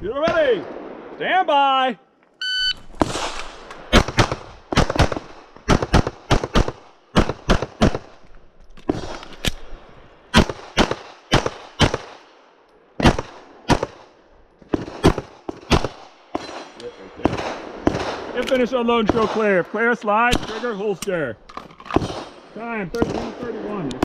Stand by. And finish unload and show clear. Clear, slide, trigger, holster. Time 1331.